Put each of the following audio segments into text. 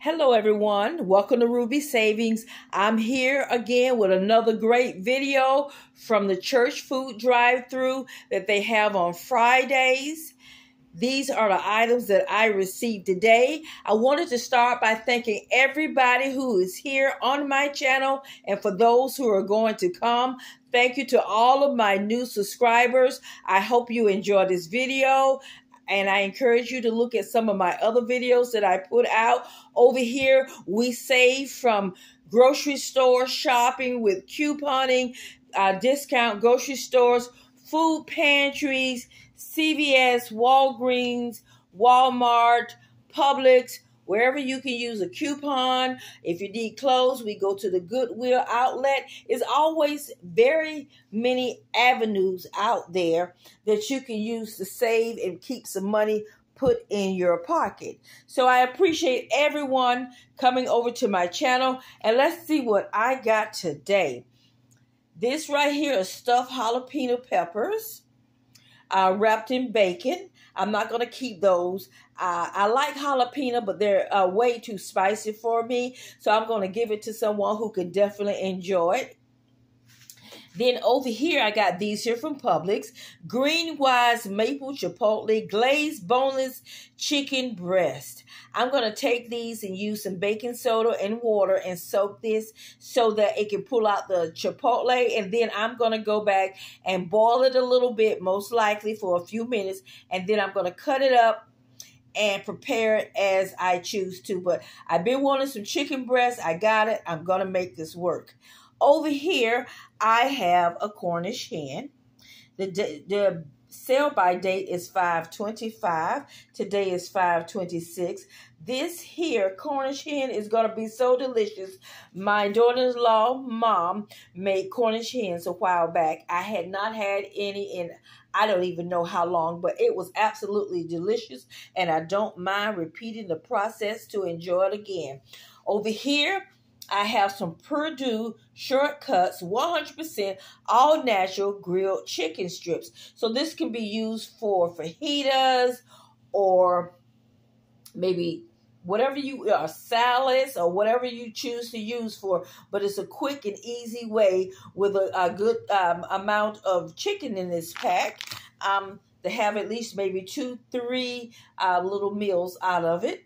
Hello, everyone. Welcome to Ruby Savings. I'm here again with another great video from the church food drive through that they have on Fridays. These are the items that I received today. I wanted to start by thanking everybody who is here on my channel and for those who are going to come. Thank you to all of my new subscribers. I hope you enjoy this video and I encourage you to look at some of my other videos that I put out. Over here, we save from grocery store shopping with couponing, uh, discount grocery stores, food pantries, CVS, Walgreens, Walmart, Publix, wherever you can use a coupon. If you need clothes, we go to the Goodwill outlet. There's always very many avenues out there that you can use to save and keep some money put in your pocket. So I appreciate everyone coming over to my channel and let's see what I got today. This right here is stuffed jalapeno peppers uh, wrapped in bacon. I'm not going to keep those. Uh, I like jalapeno, but they're uh, way too spicy for me. So I'm going to give it to someone who can definitely enjoy it. Then over here, I got these here from Publix. GreenWise Maple Chipotle Glazed Boneless Chicken Breast. I'm going to take these and use some baking soda and water and soak this so that it can pull out the chipotle. And then I'm going to go back and boil it a little bit, most likely for a few minutes. And then I'm going to cut it up and prepare it as I choose to. But I've been wanting some chicken breast. I got it. I'm going to make this work. Over here, I have a Cornish hen. The, the sell by date is 525. Today is 526. This here Cornish hen is going to be so delicious. My daughter-in-law mom made Cornish hens a while back. I had not had any in I don't even know how long, but it was absolutely delicious and I don't mind repeating the process to enjoy it again. Over here, I have some Perdue Shortcuts 100% all natural grilled chicken strips. So this can be used for fajitas or maybe whatever you uh, salads or whatever you choose to use for but it's a quick and easy way with a, a good um, amount of chicken in this pack um, to have at least maybe two three uh, little meals out of it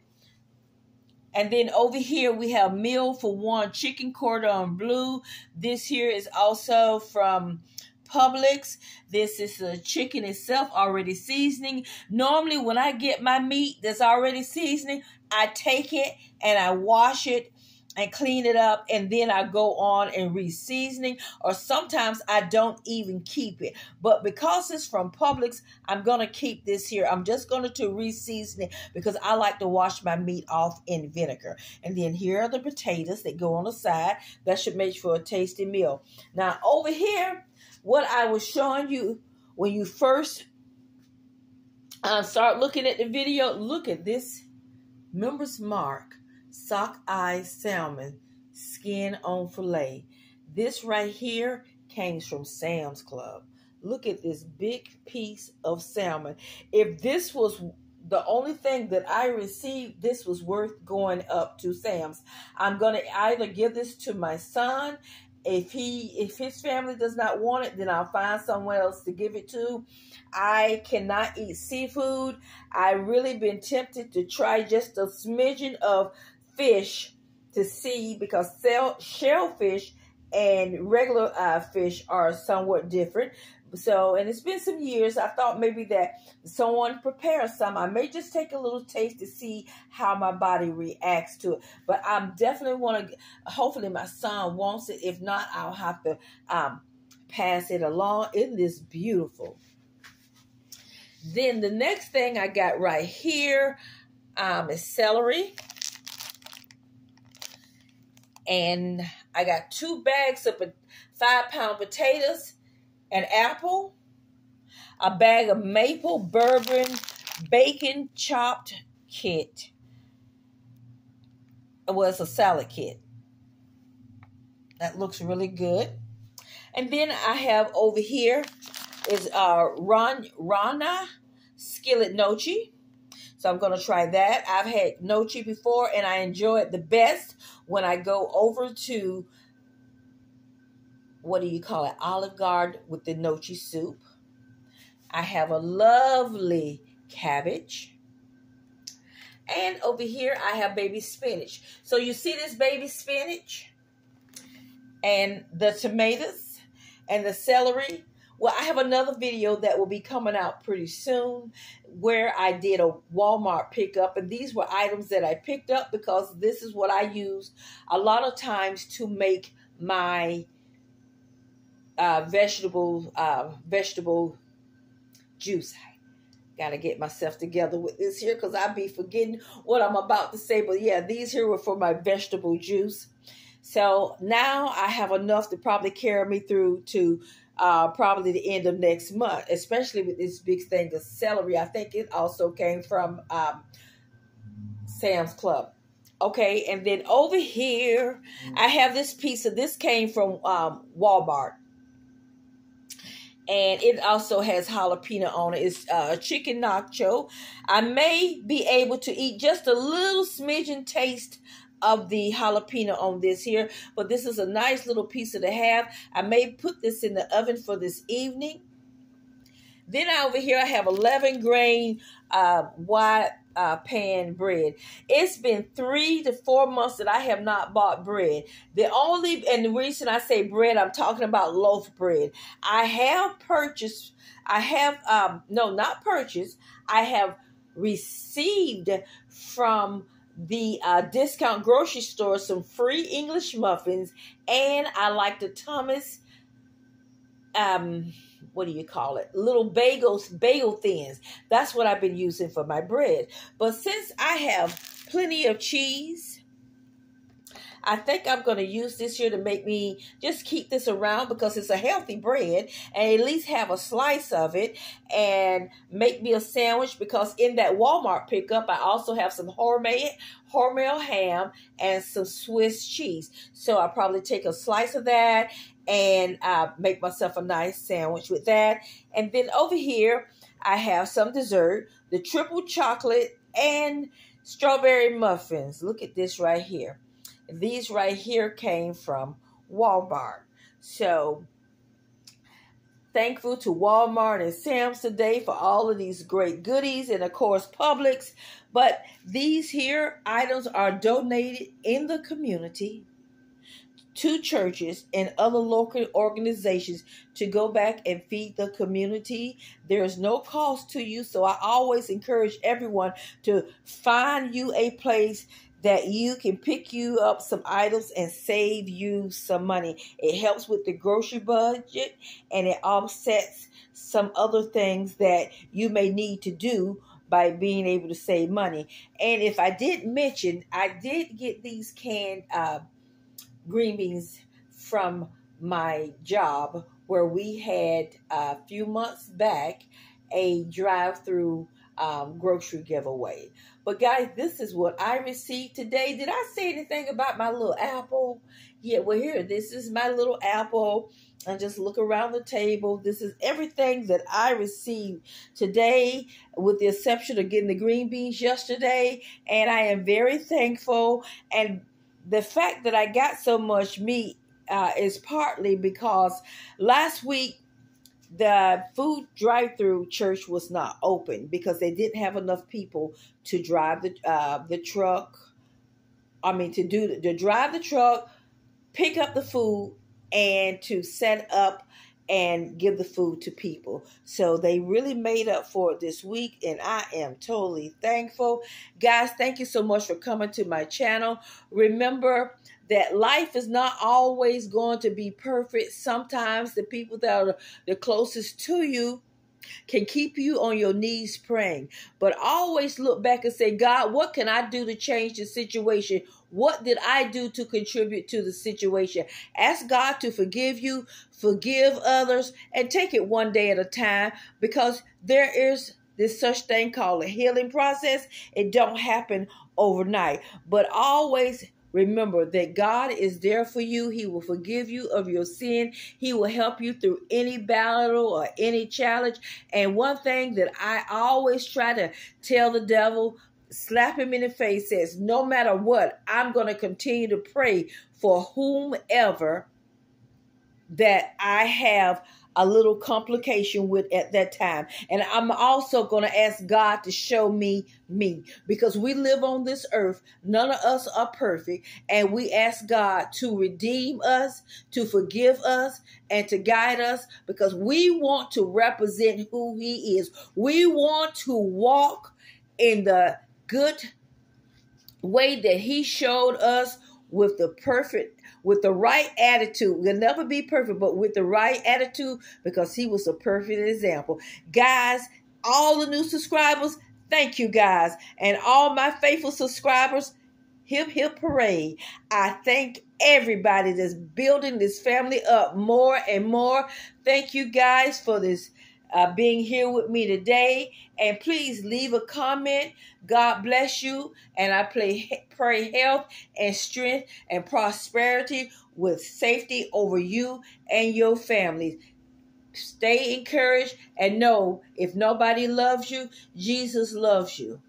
and then over here we have meal for one chicken cordon bleu. This here is also from Publix. This is the chicken itself already seasoning. Normally when I get my meat that's already seasoning, I take it and I wash it and clean it up and then I go on and re-seasoning or sometimes I don't even keep it. But because it's from Publix, I'm going to keep this here. I'm just going to re-season it because I like to wash my meat off in vinegar. And then here are the potatoes that go on the side. That should make for a tasty meal. Now over here, what I was showing you when you first uh, start looking at the video, look at this Member's Mark sockeye salmon, skin on filet. This right here came from Sam's Club. Look at this big piece of salmon. If this was the only thing that I received, this was worth going up to Sam's. I'm going to either give this to my son. If he, if his family does not want it, then I'll find someone else to give it to. I cannot eat seafood. I really been tempted to try just a smidgen of fish to see because shellfish and regular uh, fish are somewhat different. So, and it's been some years. I thought maybe that someone prepares some. I may just take a little taste to see how my body reacts to it. But I'm definitely want to. Hopefully, my son wants it. If not, I'll have to um, pass it along. Isn't this beautiful? Then the next thing I got right here um, is celery and I got two bags of five pound potatoes, an apple, a bag of maple bourbon bacon chopped kit. It was a salad kit. That looks really good. And then I have over here is uh Ron Rana skillet gnocchi. So I'm going to try that. I've had gnocchi before and I enjoy it the best when I go over to, what do you call it, Olive Garden with the gnocchi soup. I have a lovely cabbage. And over here, I have baby spinach. So you see this baby spinach and the tomatoes and the celery. Well, I have another video that will be coming out pretty soon where I did a Walmart pickup. And these were items that I picked up because this is what I use a lot of times to make my uh, vegetable uh, vegetable juice. Got to get myself together with this here because I'll be forgetting what I'm about to say. But yeah, these here were for my vegetable juice. So now I have enough to probably carry me through to uh, probably the end of next month, especially with this big thing of celery. I think it also came from um, Sam's Club. Okay, and then over here, I have this piece of this came from um, Walmart. And it also has jalapeno on it. It's uh, chicken nacho. I may be able to eat just a little smidgen taste of the jalapeno on this here, but this is a nice little piece of the half. I may put this in the oven for this evening. Then over here I have 11 grain uh, white uh, pan bread. It's been three to four months that I have not bought bread. The only, and the reason I say bread, I'm talking about loaf bread. I have purchased, I have, um, no, not purchased, I have received from the uh, discount grocery store some free English muffins, and I like the Thomas, um, what do you call it? Little bagels, bagel thins. That's what I've been using for my bread. But since I have plenty of cheese, I think I'm going to use this here to make me just keep this around because it's a healthy bread and at least have a slice of it and make me a sandwich because in that Walmart pickup, I also have some Hormel, Hormel ham and some Swiss cheese. So I'll probably take a slice of that and uh, make myself a nice sandwich with that. And then over here, I have some dessert, the triple chocolate and strawberry muffins. Look at this right here. These right here came from Walmart. So thankful to Walmart and Sam's today for all of these great goodies and of course Publix. But these here items are donated in the community to churches and other local organizations to go back and feed the community. There's no cost to you, so I always encourage everyone to find you a place that you can pick you up some items and save you some money. It helps with the grocery budget and it offsets some other things that you may need to do by being able to save money. And if I did mention, I did get these canned uh, green beans from my job where we had a few months back a drive through um, grocery giveaway. But guys, this is what I received today. Did I say anything about my little apple? Yeah, well here, this is my little apple. And just look around the table. This is everything that I received today, with the exception of getting the green beans yesterday. And I am very thankful. And the fact that I got so much meat uh, is partly because last week the food drive-through church was not open because they didn't have enough people to drive the uh, the truck. I mean, to do to drive the truck, pick up the food, and to set up and give the food to people. So they really made up for it this week, and I am totally thankful. Guys, thank you so much for coming to my channel. Remember, that life is not always going to be perfect. Sometimes the people that are the closest to you can keep you on your knees praying. But always look back and say, God, what can I do to change the situation? What did I do to contribute to the situation? Ask God to forgive you, forgive others, and take it one day at a time because there is this such thing called a healing process. It don't happen overnight, but always Remember that God is there for you. He will forgive you of your sin. He will help you through any battle or any challenge. And one thing that I always try to tell the devil, slap him in the face, says, no matter what, I'm going to continue to pray for whomever that I have a little complication with at that time. And I'm also going to ask God to show me me because we live on this earth. None of us are perfect. And we ask God to redeem us, to forgive us, and to guide us because we want to represent who He is. We want to walk in the good way that He showed us with the perfect with the right attitude. We'll never be perfect, but with the right attitude because he was a perfect example. Guys, all the new subscribers, thank you guys. And all my faithful subscribers, hip hip parade. I thank everybody that's building this family up more and more. Thank you guys for this uh, being here with me today. And please leave a comment. God bless you. And I pray, pray health and strength and prosperity with safety over you and your families. Stay encouraged and know if nobody loves you, Jesus loves you.